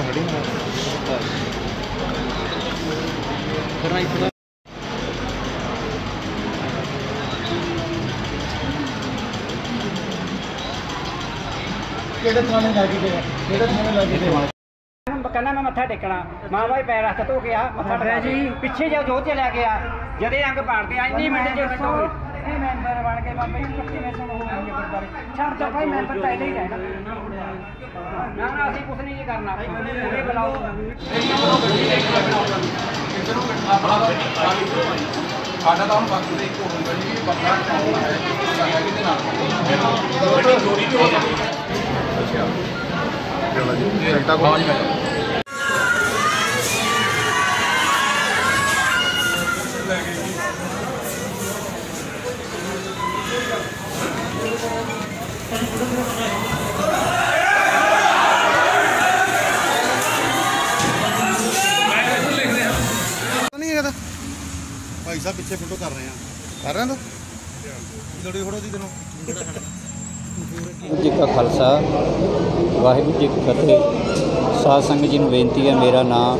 गाड़ी में ਕਿਹੜੇ ਥਾਣੇ ਲੱਗੀ ਤੇ ਕਿਹੜੇ ਥਾਣੇ ਲੱਗੀ ਤੇ ਹੁਣ ਕਹਿੰਦਾ ਮੈਂ ਮੱਥਾ ਟੇਕਣਾ। ਮਾਂ ਬਾਈ ਪੈਰ ਹੱਥ ਧੋ ਗਿਆ ਮੱਥਾ ਟੇਕਿਆ ਜੀ। ਪਿੱਛੇ ਜਾ ਜੋਤ ਚ ਲੈ ਗਿਆ ਜਦੇ ਅੰਗ ਪਾੜਦੇ ਆ ਇੰਨੀ ਮਿੰਟ ਇਹ ਮੈਂਬਰ ਬਣ ਕੇ ਬਾਬਾ ਜੀ ਪੱਕੀ ਮੈਂ ਸੁਣ ਹੋਣਗੇ ਗੁਰਦਾਰੇ ਛੱਡ ਦੋ ਭਾਈ ਮੈਂਬਰ ਪਹਿਲੇ ਹੀ ਰਹਿਣਾ ਨਾ ਨਾ ਅਸੀਂ ਕੁਝ ਨਹੀਂ ਜੀ ਕਰਨਾ ਇਹ ਬੁਲਾਓ ਸਾਡਾ ਤਾਂ ਹੁਣ ਬਾਕੀ ਦੇ ਇੱਕ ਹੁੰਦਾ ਜੀ ਵੀ ਬੰਦਾ ਕੌਣ ਹੈ ਕਰਨਾ ਕਿਹਦੇ ਨਾਲ ਗੱਡੀ ਚੋਰੀ ਵੀ ਹੋ ਸਕਦੀ ਹੈ ਅੱਛਾ ਚਲੋ ਜੀ ਘੰਟਾ ਕੋ ਨਹੀਂ ਹੈਗਾ ਭਾਈ ਸਾਹਿਬ ਪਿੱਛੇ ਫੋਟੋ ਕਰ ਰਹੇ ਆ। ਕਰ ਰਹੇ ਆ ਤੂੰ? ਲੋੜੀ ਫੋਟੋ ਦੀ ਤੈਨੂੰ। ਵਾਹਿਗੁਰੂ ਜੀ ਕਾ ਖਾਲਸਾ, ਵਾਹਿਗੁਰੂ ਜੀ ਕੀ ਫਤਿਹ। ਸਾਧ ਸੰਗਤ ਜੀ ਨੂੰ ਬੇਨਤੀ ਹੈ, ਮੇਰਾ ਨਾਮ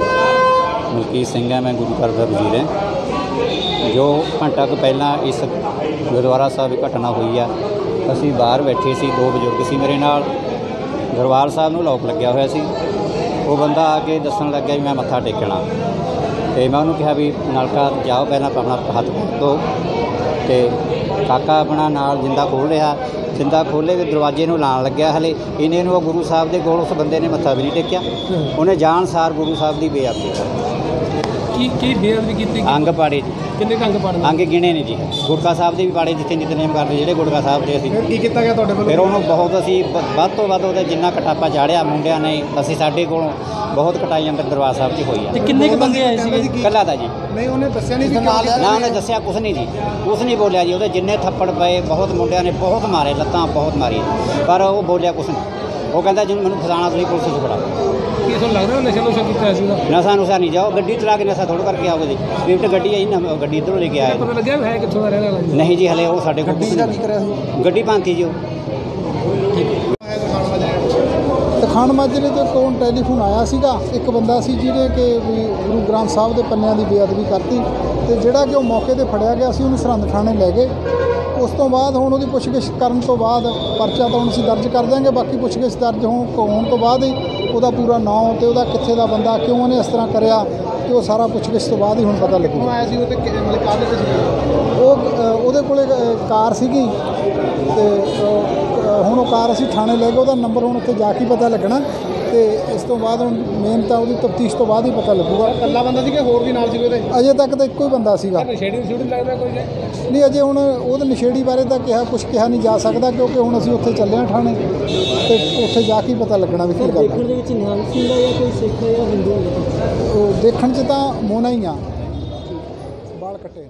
ਮਲਕੀਤ ਸਿੰਘ ਹੈ, ਮੈਂ ਗੁਰੂ ਘਰ ਦਾ ਵਜ਼ੀਰ ਹਾਂ। ਜੋ ਘੰਟਾ ਕੁ ਪਹਿਲਾਂ ਇਸ ਗੁਰਦੁਆਰਾ ਸਾਹਿਬ ਘਟਨਾ ਹੋਈ ਹੈ ਅਸੀਂ ਬਾਹਰ ਬੈਠੇ ਸੀ ਦੋ ਬਜ਼ੁਰਗ ਸੀ ਮੇਰੇ ਨਾਲ। ਦਰਬਾਰ ਸਾਹਿਬ ਨੂੰ ਲੋਕ ਲੱਗਿਆ ਹੋਇਆ ਸੀ। ਉਹ ਬੰਦਾ ਆ ਕੇ ਦੱਸਣ ਲੱਗਿਆ ਵੀ ਮੈਂ ਮੱਥਾ ਟੇਕਣਾ। ਤੇ ਮੈਂ ਉਹਨੂੰ ਕਿਹਾ ਵੀ ਨਲਕਾ ਜਾਓ ਪਹਿਲਾਂ ਆਪਣਾ ਹੱਥ ਧੋ। ਤੇ ਕਾਕਾ ਆਪਣਾ ਨਾਲ ਜਿੰਦਾ ਖੋਲ ਰਿਹਾ। ਜਿੰਦਾ ਖੋਲੇ ਵੀ ਦਰਵਾਜ਼ੇ ਨੂੰ ਲਾਣ ਲੱਗਿਆ ਹਲੇ। ਇਹਨੇ ਨੂੰ ਉਹ ਗੁਰੂ ਸਾਹਿਬ ਦੇ ਕੋਲ ਉਸ ਬੰਦੇ ਨੇ ਮੱਥਾ ਵੀ ਨਹੀਂ ਟੇਕਿਆ। ਉਹਨੇ ਜਾਣ ਸਾਰ ਗੁਰੂ ਸਾਹਿਬ ਦੀ ਬੇਅਦਬੀ ਕਰ ਕੀ ਕੀ ਬੇਅਦਬੀ ਕੀਤੀ ਅੰਗ ਪਾੜੇ ਜੀ। ਕਿੰਨੇ ਕੰਗ ਪੜਨ ਅੰਗ ਗਿਣੇ ਨੇ ਜੀ। ਗੁਰਕਾ ਸਾਹਿਬ ਦੇ ਵੀ ਪਾੜੇ ਜਿੱਥੇ ਨਿਤਨੇਮ ਕਰਦੇ ਜਿਹੜੇ ਗੁਰਕਾ ਸਾਹਿਬ ਦੇ ਅਸੀਂ। ਕੀ ਕੀਤਾ ਗਿਆ ਤੁਹਾਡੇ ਫਿਰ ਉਹਨੂੰ ਬਹੁਤ ਅਸੀਂ ਵ- ਵੱਧ ਤੋਂ ਵੱਧ ਉਹਦੇ ਜਿੰਨਾ ਕਟਾਪਾ ਚਾੜਿਆ ਮੁੰਡਿਆਂ ਨੇ ਅਸੀਂ ਸਾਡੇ ਕੋਲੋਂ ਬਹੁਤ ਕਟਾਈ ਅੰਦਰ ਦਰਬਾਰ ਸਾਹਿਬ 'ਚ ਹੋਈ ਆ। ਤੇ ਕਿੰਨੇ ਕ ਬੰਦੇ ਆਏ ਸੀਗੇ? ਕੱਲਾ ਦਾ ਜੀ। ਨਹੀਂ ਉਹਨੇ ਦੱਸਿਆ ਨਹੀਂ ਸੀ ਨਾਲ ਨਾ ਉਹਨੇ ਦੱਸਿਆ ਕੁਛ ਨਹੀਂ ਜੀ। ਕੁਛ ਨਹੀਂ ਬੋਲਿਆ ਜੀ। ਉਹਦੇ ਜਿੰਨੇ ਥੱਪੜ ਪਏ ਬਹੁਤ ਮੁੰਡਿਆਂ ਨੇ ਬਹੁਤ ਮਾਰੇ ਲੱਤਾਂ ਬਹੁਤ ਮਾਰੀਆਂ। ਪਰ ਉਹ ਬੋਲਿਆ ਕੁਛ ਨਹੀਂ। ਉਹ ਕਹਿੰਦਾ ਜਿਹਨੂੰ ਮੈਨੂੰ ਫਸਾਣਾ ਤੁਸੀਂ ਪੁਲਿਸ 'ਚ ਫੜਾਓ। ਕੀ ਤੁਹਾਨੂੰ ਲੱਗ ਰਿਹਾ ਨਸ਼ਾ ਨੁਸ਼ਾ ਕੀਤਾ ਸੀ ਉਹਦਾ ਨਸ਼ਾ ਨੁਸ਼ਾ ਨਹੀਂ ਜਾਓ ਗੱਡੀ ਚਲਾ ਕੇ ਨਸ਼ਾ ਥੋੜਾ ਕਰਕੇ ਆਓਗੇ ਜੀ। ਸਵਿਫਟ ਗੱਡੀ ਆਈ ਨਾ ਗੱਡੀ ਇੱਧਰੋਂ ਲੈ ਕੇ ਆਏ। ਪਤਾ ਲੱਗਿਆ ਵੀ ਹੈ ਕਿੱਥੋਂ ਦਾ ਰਹਿਣ ਵਾਲਾ ਜੀ? ਨਹੀਂ ਜੀ ਹਲੇ ਉਹ ਸਾਡੇ ਕੋਲ ਕੁਛ ਨਹੀਂ ਕਰਿਆ ਸੀ। ਗੱਡੀ ਭਾਂਤੀ ਜੀ ਉਹ। ਤਖਾਣ ਮਾਜਰੇ ਤੋਂ ਕੋਲ ਟੈਲੀਫੋਨ ਆਇਆ ਸੀਗਾ ਇੱਕ ਬੰਦਾ ਸੀ ਜਿਹਨੇ ਕਿ ਵੀ ਗੁਰੂ ਗ੍ਰੰਥ ਸਾਹਿਬ ਦੇ ਪੰਨਿਆਂ ਦੀ ਬੇਅਦਬੀ ਕਰਤੀ ਤੇ ਜਿਹੜਾ ਕਿ ਉਹ ਮੌਕੇ ਤੇ ਫੜਿਆ ਗਿਆ ਸੀ ਉਹਨੂੰ ਸਰਹੰਦ ਥਾਣੇ ਲੈ ਗਏ। ਉਸ ਤੋਂ ਬਾਅਦ ਹੁਣ ਉਹਦੀ ਪੁੱਛਗਿੱਛ ਕਰਨ ਤੋਂ ਬਾਅਦ ਪਰਚਾ ਤਾਂ ਹੁਣ ਅਸੀਂ ਦਰਜ ਕਰ ਦਿਆਂਗੇ ਬਾਕੀ ਪੁੱਛਗਿੱਛ ਦਰਜ ਹੋਣ ਹੋਣ ਤੋਂ ਬਾਅਦ ਹੀ ਉਹਦਾ ਪੂਰਾ ਨਾਮ ਤੇ ਉਹਦਾ ਕਿੱਥੇ ਦਾ ਬੰਦਾ ਕਿਉਂ ਉਹਨੇ ਇਸ ਤਰ੍ਹਾਂ ਕਰਿਆ ਤੇ ਉਹ ਸਾਰਾ ਪੁੱਛਗਿੱਛ ਤੋਂ ਬਾਅਦ ਹੀ ਹੁਣ ਪਤਾ ਲੱਗੂਗਾ ਆਇਆ ਸੀ ਉਹ ਤੇ ਮਤਲਬ ਕਾਹਦੇ ਤੇ ਸੀ ਉਹ ਉਹਦੇ ਕੋਲੇ ਕਾਰ ਸੀਗੀ। ਤੇ ਹੁਣ ਉਹ ਕਾਰ ਅਸੀਂ ਥਾਣੇ ਲੈ ਗਏ ਉਹਦਾ ਨੰਬਰ ਹੁਣ ਉੱਥੇ ਜਾ ਕੇ ਪਤਾ ਲੱਗਣਾ। ਤੇ ਇਸ ਤੋਂ ਬਾਅਦ ਹੁਣ ਮੇਨ ਤਾਂ ਉਹਦੀ ਤਫਤੀਸ਼ ਤੋਂ ਬਾਅਦ ਹੀ ਪਤਾ ਲੱਗੂਗਾ। ਇਕੱਲਾ ਬੰਦਾ ਸੀ ਕਿ ਹੋਰ ਵੀ ਨਾਲ ਸੀ ਉਹਦੇ? ਅਜੇ ਤੱਕ ਤਾਂ ਇੱਕੋ ਹੀ ਬੰਦਾ ਸੀਗਾ। ਨਸ਼ੇੜੀ ਸ਼ੂਟ ਲੱਗਦਾ ਕੋਈ? ਨਹੀਂ ਅਜੇ ਹੁਣ ਉਹਦੇ ਨਸ਼ੇੜੀ ਬਾਰੇ ਤਾਂ ਕਿਹਾ ਕੁਝ ਕਿਹਾ ਨਹੀਂ ਜਾ ਸਕਦਾ ਕਿਉਂਕਿ ਹੁਣ ਅਸੀਂ ਉੱਥੇ ਚੱਲੇ ਹਾਂ ਥਾਣੇ ਤੇ ਉੱਥੇ ਜਾ ਕੇ ਪਤਾ ਲੱਗਣਾ ਵੀ ਕੀ ਗੱਲ ਹੈ ਦੇ ਵਿੱਚ ਨਿਹੰਗ ਸਿੰਘ ਦਾ ਜਾਂ ਕੋਈ ਸਿੱਖ ਜਾਂ ਹਿੰਦੂ ਉਹ ਦੇਖਣ 'ਚ ਤਾਂ ਮੋਨਾ ਹੀ ਆ। ਬਾਲ ਕੱਟੇ।